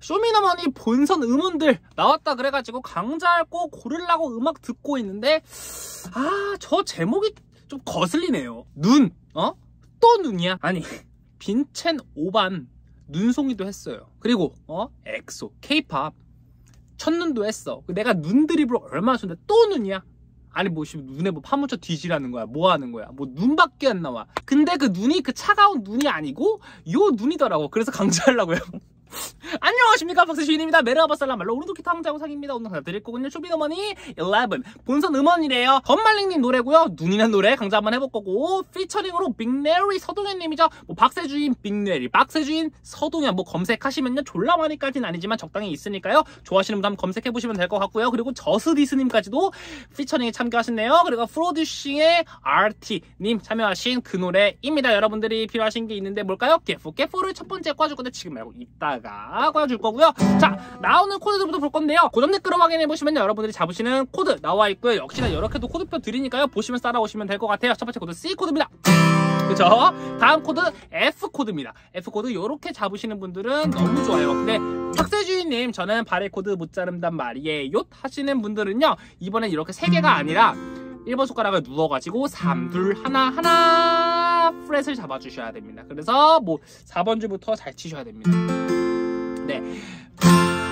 쇼미더머니 본선 음원들 나왔다 그래가지고 강좌할 거 고르려고 음악 듣고 있는데 아 저 제목이 좀 거슬리네요. 눈. 어? 또 눈이야? 아니 빈첸 오반 눈송이도 했어요. 그리고 어? 엑소 케이팝. 첫눈도 했어. 내가 눈 드립을 얼마나 쳤는데 또 눈이야? 아니 뭐 눈에 뭐 파묻혀 뒤지라는 거야? 뭐 하는 거야? 뭐 눈밖에 안 나와. 근데 그 눈이 그 차가운 눈이 아니고 요 눈이더라고. 그래서 강조하려고요 안녕하십니까 박스 주인입니다. 메르아바살람 말로 오른쪽 기타 항자고 상입니다. 오늘 하나 드릴 거군요 쇼비너머니 11 본선 음원이래요. 건말링님 노래고요. 눈이란 노래 강좌 한번 해볼 거고 피처링으로 빅네리 서동현님이죠. 뭐 박세주인 빅네리. 박세주인 서동현. 뭐 검색하시면요 졸라 많이까지는 아니지만 적당히 있으니까요. 좋아하시는 분 한번 검색해보시면 될 것 같고요. 그리고 저스디스님까지도 피처링에 참가하셨네요. 그리고 프로듀싱의 RT님 참여하신 그 노래입니다. 여러분들이 필요하신 게 있는데 뭘까요? 깨프 깨프를 첫 번째 꽈줄 건데 지금 말고 이따 이따가 꽂아줄 거고요. 자, 나오는 코드들부터 볼 건데요. 고정 댓글을 확인해 보시면 여러분들이 잡으시는 코드 나와 있고요. 역시나 이렇게도 코드표 드리니까요. 보시면 따라오시면 될 것 같아요. 첫 번째 코드 C 코드입니다. 그죠? 다음 코드 F 코드입니다. F 코드 이렇게 잡으시는 분들은 너무 좋아요. 근데 박세주인님 저는 바레 코드 못 잡는단 말이에요. 하시는 분들은요. 이번엔 이렇게 세 개가 아니라 1번 손가락을 누워가지고 3, 2, 하나, 하나 fret을 잡아주셔야 됩니다. 그래서 뭐 4번 줄부터 잘 치셔야 됩니다. 네.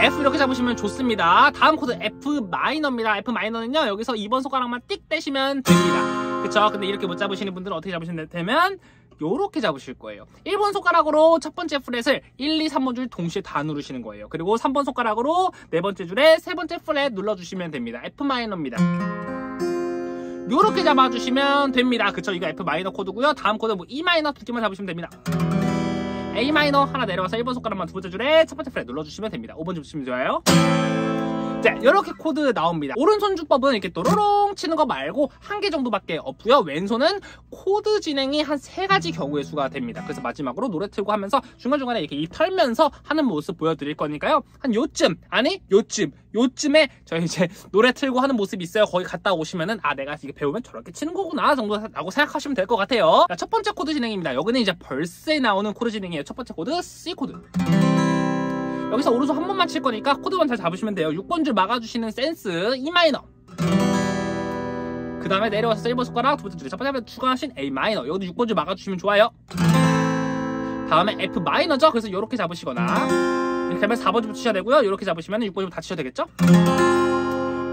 F 이렇게 잡으시면 좋습니다. 다음 코드 F 마이너입니다. F 마이너는요. 여기서 2번 손가락만 띡 떼시면 됩니다. 그쵸? 근데 이렇게 못 잡으시는 분들은 어떻게 잡으시면 되면 요렇게 잡으실 거예요 1번 손가락으로 첫 번째 fret을 1, 2, 3번 줄 동시에 다 누르시는 거예요 그리고 3번 손가락으로 네 번째 줄에 세 번째 fret 눌러주시면 됩니다 F 마이너입니다 요렇게 잡아주시면 됩니다 그쵸 이거 F 마이너 코드고요 다음 코드 뭐 E 마이너 두 개만 잡으시면 됩니다 A 마이너 하나 내려가서 1번 손가락만 두 번째 줄에 첫 번째 fret 눌러주시면 됩니다. 5번 줄 치시면 좋아요 자 이렇게 코드 나옵니다. 오른손 주법은 이렇게 또로롱 치는 거 말고 한 개 정도밖에 없고요. 왼손은 코드 진행이 한 세 가지 경우의 수가 됩니다. 그래서 마지막으로 노래 틀고 하면서 중간중간에 이렇게 입 털면서 하는 모습 보여드릴 거니까요. 한 요쯤 아니 요쯤 요쯤에 저희 이제 노래 틀고 하는 모습이 있어요. 거기 갔다 오시면은 아 내가 이게 배우면 저렇게 치는 거구나 정도라고 생각하시면 될 것 같아요. 자, 첫 번째 코드 진행입니다. 여기는 이제 verse에 나오는 코드 진행이에요. 첫 번째 코드 C 코드 여기서 오른손 한 번만 칠 거니까 코드만 잘 잡으시면 돼요. 6번 줄 막아주시는 센스 E 마이너. 그 다음에 내려와서 1번 손가락 두 번째 줄에 첫 번째 추가하신 A 마이너. 여기도 6번 줄 막아주시면 좋아요. 다음에 F 마이너죠? 그래서 이렇게 잡으시거나. 이렇게 하면 4번 줄 치셔야 되고요. 이렇게 잡으시면 6번 줄다 치셔야 되겠죠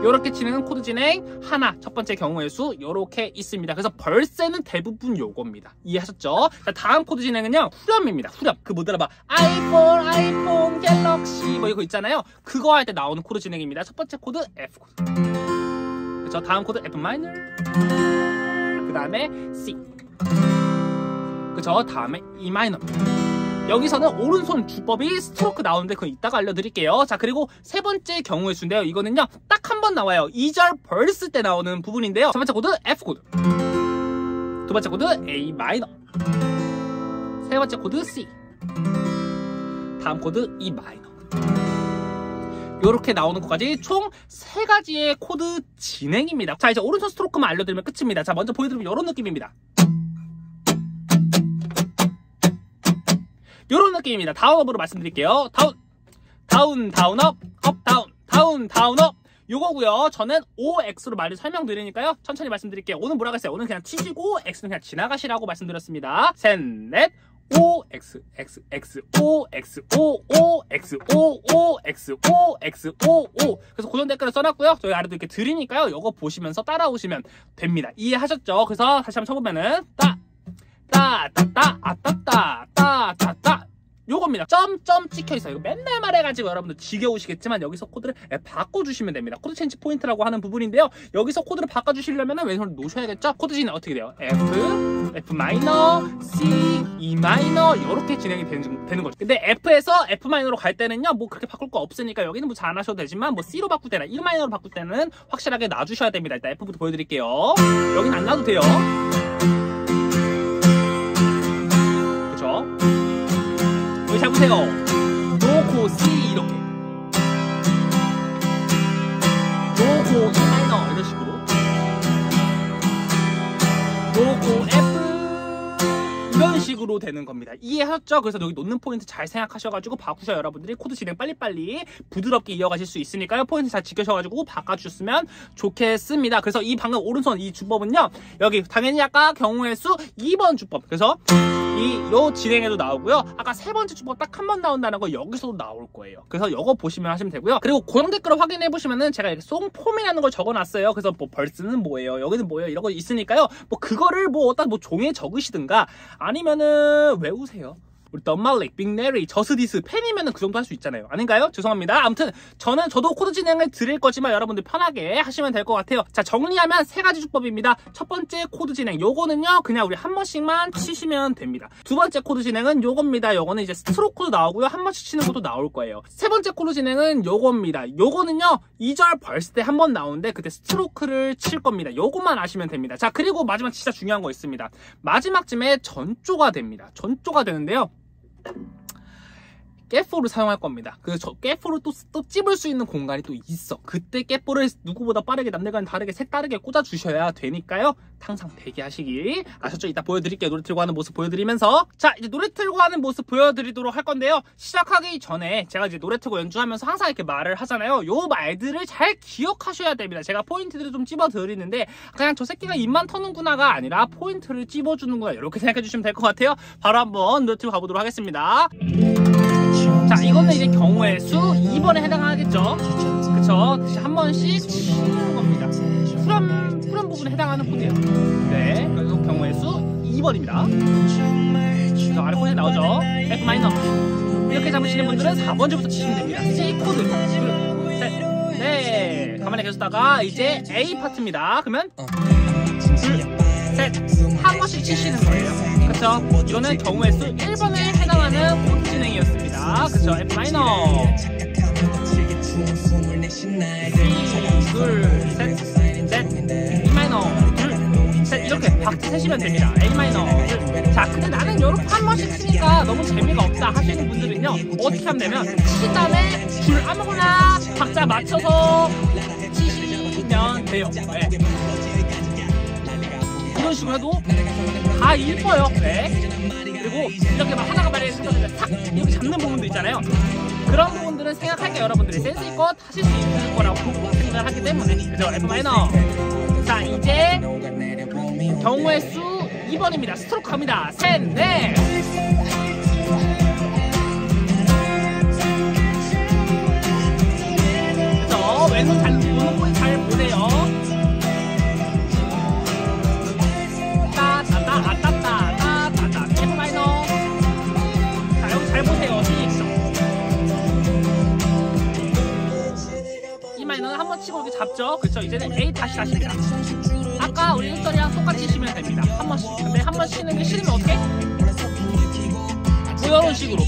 이렇게 치는 코드 진행 하나 첫 번째 경우의 수 이렇게 있습니다. 그래서 verse는 대부분 요겁니다. 이해하셨죠? 자, 다음 코드 진행은요 후렴입니다. 후렴 그 뭐 들어봐 아이폰 아이폰 갤럭시 뭐 이거 있잖아요. 그거 할 때 나오는 코드 진행입니다. 첫 번째 코드 F 코드 그렇죠? 다음 코드 F 마이너 그 다음에 C 그죠? 다음에 E 마이너 여기서는 오른손 주법이 스트로크 나오는데 그건 이따가 알려드릴게요. 자 그리고 세 번째 경우의 수인데요. 이거는요 딱 한 번 나와요. 2절 verse 때 나오는 부분인데요. 첫 번째 코드 F 코드 두 번째 코드 A 마이너 세 번째 코드 C 다음 코드 E 마이너 이렇게 나오는 것까지 총 세 가지의 코드 진행입니다. 자 이제 오른손 스트로크만 알려드리면 끝입니다. 자 먼저 보여드리면 이런 느낌입니다. 이런 느낌입니다. down up으로 말씀드릴게요. down, down, down up, up, down, down, down up. 요거고요. 저는 OX로 말을 설명드리니까요. 천천히 말씀드릴게요. O는 뭐라고 했어요? O는 그냥 치시고 X는 그냥 지나가시라고 말씀드렸습니다. 셋, 넷, O, X, X, X, O, X, O, O, X, O, O, X, O, X, O, O. 그래서 고정 댓글을 써놨고요. 저희 아래도 이렇게 드리니까요. 요거 보시면서 따라오시면 됩니다. 이해하셨죠? 그래서 다시 한번 쳐보면은 따, 따, 따, 따, 아, 따, 따, 따, 따, 따. 요겁니다. 점점 찍혀 있어요. 이거 맨날 말해가지고 여러분들 지겨우시겠지만 여기서 코드를 바꿔주시면 됩니다. 코드 체인지 포인트라고 하는 부분인데요. 여기서 코드를 바꿔주시려면 왼손을 놓으셔야겠죠? 코드 진행 어떻게 돼요? F, F 마이너, C, E 마이너 이렇게 진행이 되는, 되는 거죠. 근데 F에서 F 마이너로 갈 때는요. 뭐 그렇게 바꿀 거 없으니까 여기는 뭐 잘 안 하셔도 되지만 뭐 C로 바꿀 때나 E 마이너로 바꿀 때는 확실하게 놔주셔야 됩니다. 일단 F부터 보여드릴게요. 여긴 안 놔도 돼요. 여기 잘 보세요. 놓고 C 이렇게. 놓고 E 마이너 이런 식으로. 놓고 F 이런 식으로 되는 겁니다. 이해하셨죠? 그래서 여기 놓는 포인트 잘 생각하셔가지고 바꾸셔 여러분들이 코드 진행 빨리빨리 부드럽게 이어가실 수 있으니까요. 포인트 잘 지켜셔가지고 바꿔주셨으면 좋겠습니다. 그래서 이 방금 오른손 이 주법은요. 여기 당연히 아까 경우의 수 2번 주법. 그래서 이 요 진행에도 나오고요. 아까 세 번째 주법 딱 한 번 나온다는 거 여기서도 나올 거예요. 그래서 이거 보시면 하시면 되고요. 그리고 고정 댓글을 확인해 보시면은 제가 이렇게 송폼이라는 걸 적어놨어요. 그래서 뭐 벌스는 뭐예요? 여기는 뭐예요? 이런 거 있으니까요. 뭐 그거를 뭐 어떤 뭐 종이에 적으시든가 아니면은 외우세요. 우리 덤말릭, 빅네리, 저스디스 팬이면은 그 정도 할 수 있잖아요. 아닌가요? 죄송합니다. 아무튼 저는 저도 코드 진행을 드릴 거지만 여러분들 편하게 하시면 될 것 같아요. 자 정리하면 세 가지 주법입니다. 첫 번째 코드 진행 요거는요 그냥 우리 한 번씩만 치시면 됩니다. 두 번째 코드 진행은 요겁니다. 요거는 이제 스트로크도 나오고요. 한 번씩 치는 것도 나올 거예요. 세 번째 코드 진행은 요겁니다. 요거는요 2절 verse 때 한 번 나오는데 그때 스트로크를 칠 겁니다. 요것만 아시면 됩니다. 자 그리고 마지막 진짜 중요한 거 있습니다. 마지막쯤에 전조가 됩니다. 전조가 되는데요. Thank you. 깨포를 사용할 겁니다. 그래서 깨포를 또, 또 찝을 수 있는 공간이 또 있어. 그때 깨포를 누구보다 빠르게 남들과는 다르게 색다르게 꽂아주셔야 되니까요. 항상 대기하시길 아셨죠? 이따 보여드릴게요. 노래 틀고 하는 모습 보여드리면서 자 이제 노래 틀고 하는 모습 보여드리도록 할 건데요. 시작하기 전에 제가 이제 노래 틀고 연주하면서 항상 이렇게 말을 하잖아요. 요 말들을 잘 기억하셔야 됩니다. 제가 포인트들을 좀 찝어드리는데 그냥 저 새끼가 입만 터는구나가 아니라 포인트를 찝어주는구나 이렇게 생각해 주시면 될 것 같아요. 바로 한번 노래 틀고 가보도록 하겠습니다. 자 이거는 이제 경우의 수 2번에 해당하겠죠? 그쵸? 한 번씩 치는 겁니다. 후렴 후렴 부분에 해당하는 코드예요. 네. 그래서 경우의 수 2번입니다. 그래서 아래 코드에 나오죠? F 마이너. 이렇게 잡으시는 분들은 4번 줄부터 치시면 됩니다. C 코드. 셋, 넷. 가만히 계셨다가 이제 A 파트입니다. 그러면 둘셋한 번씩 치시는 거예요. 그쵸? 이거는 경우의 수 1번에 해당하는 코드 진행 그쵸 F 마이너. 둘셋넷 E 마이너. 둘셋. 이렇게 박자 세시면 됩니다. A 마이너. 둘. 자 근데 나는 요렇게 한 번씩 치니까 너무 재미가 없다 하시는 분들은요 어떻게 하면 되면 치신 다음에 줄 아무거나 박자 맞춰서 치시면 돼요. 네. 이런 식으로 해도 다 이뻐요. 네. 그리고 이렇게 막 하나가 말에 탁 이렇게 잡는 부분도 있잖아요. 그런 부분들은 생각할게요 여러분들이. 센스있껏 하실 수 있는 거라고 생각을 하기 때문에. 그죠? F 마이너. 자 이제 경우의 수 2번입니다. 스트로크 갑니다. 셋넷 그쵸. 이제는 A 다시 다시입니다. 아까 우리 1절이랑 똑같이 치면 됩니다. 한 번씩 근데 한번 치는 게 싫으면 어떻게? 뭐 이런 식으로.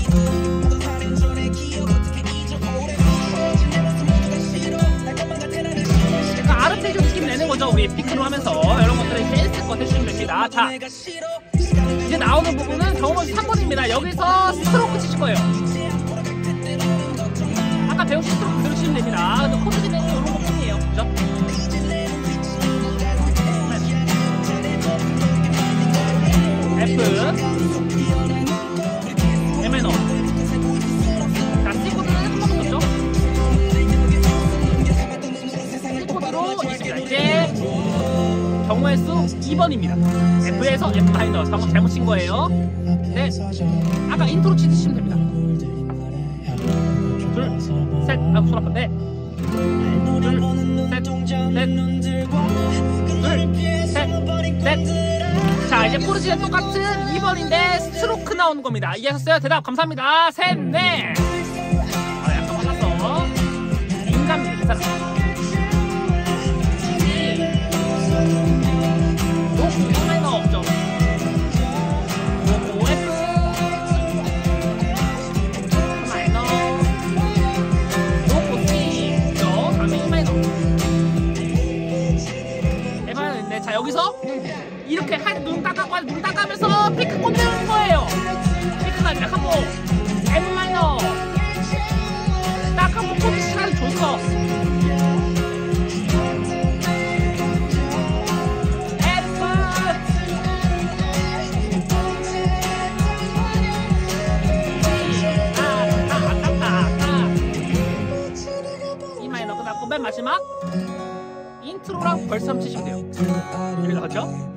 약간 아르페지오 느낌 내는 거죠? 우리 피크로 하면서. 이런 것들을 센스껏 해주시면 됩니다. 자 이제 나오는 부분은 경험은 3번입니다. 여기서 있습니다 이제 경우의 수 2번입니다. F에서 F 마이너 방금 잘못 친 거예요. 네. 아까 인트로 치시면 됩니다. 둘 셋. 아, 손 아파. 네. 둘셋 넷 둘 셋 넷 자 이제 포르지는 똑같은 2번인데 스트로크 나오는 겁니다. 이해하셨어요? 대답 감사합니다. 셋 넷. 아 약간 빨랐어. 인간 괜찮아 이렇게 한 눈 닦아고 눈 닦아면서 피크 꽂는 거예요 피크가 아니라 카포 M 마이너 딱 카포 꽂는 시간이 줬어 마지막 인트로랑 벌써 치시면 돼요. 여기 나갔죠?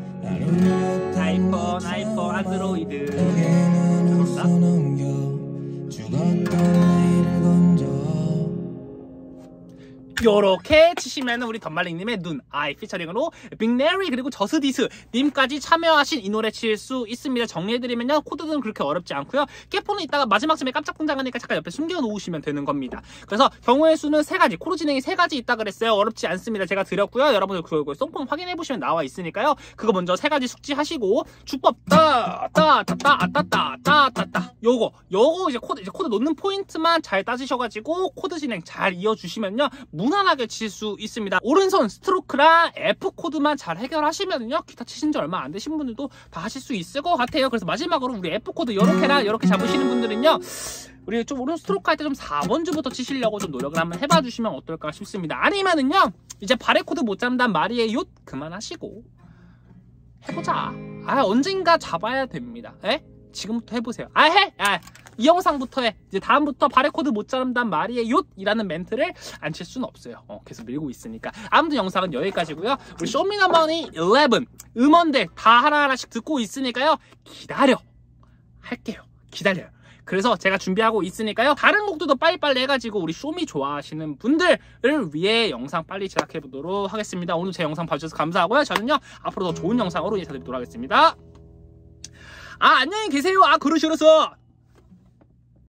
아이폰, 아이폰, 안드로이드. 죄송합니다. 요렇게 치시면 우리 던말릭님의 눈, 아이 피처링으로 빅나티 그리고 저스디스 님까지 참여하신 이 노래 칠 수 있습니다. 정리해드리면요. 코드는 그렇게 어렵지 않고요. 카포는 이따가 마지막쯤에 깜짝 등장하니까 잠깐 옆에 숨겨놓으시면 되는 겁니다. 그래서 경우의 수는 세 가지, 코드 진행이 세 가지 있다 그랬어요. 어렵지 않습니다. 제가 드렸고요. 여러분들 그거 song form 확인해보시면 나와 있으니까요. 그거 먼저 세 가지 숙지하시고 주법 따따 따 따 따 따 따 따 요거 요거 이제 코드 이제 코드 놓는 포인트만 잘 따지셔가지고 코드 진행 잘 이어주시면요. 무 난하게 칠 수 있습니다. 오른손 스트로크랑 F 코드만 잘 해결하시면요. 기타 치신 지 얼마 안 되신 분들도 다 하실 수 있을 것 같아요. 그래서 마지막으로 우리 F 코드 이렇게랑 이렇게 잡으시는 분들은요. 우리 좀 오른 스트로크 할 때 좀 4번 줄부터 치시려고 좀 노력을 한번 해봐 주시면 어떨까 싶습니다. 아니면은요. 이제 바레 코드 못 잡는단 말이에요. 그만하시고 해보자. 아 언젠가 잡아야 됩니다. 에? 지금부터 해보세요. 아 해! 아, 이 영상부터 해. 이제 다음부터 바레코드 못 잡는단 말이에요. 이라는 멘트를 안 칠 수는 없어요. 어, 계속 밀고 있으니까. 아무튼 영상은 여기까지고요. 우리 쇼미더머니 11 음원들 다 하나하나씩 듣고 있으니까요. 기다려. 할게요. 기다려요. 그래서 제가 준비하고 있으니까요. 다른 곡들도 빨리빨리 해가지고 우리 쇼미 좋아하시는 분들을 위해 영상 빨리 제작해 보도록 하겠습니다. 오늘 제 영상 봐주셔서 감사하고요. 저는요 앞으로 더 좋은 영상으로 인사드리도록 하겠습니다. 아 안녕히 계세요. 아 그러시로서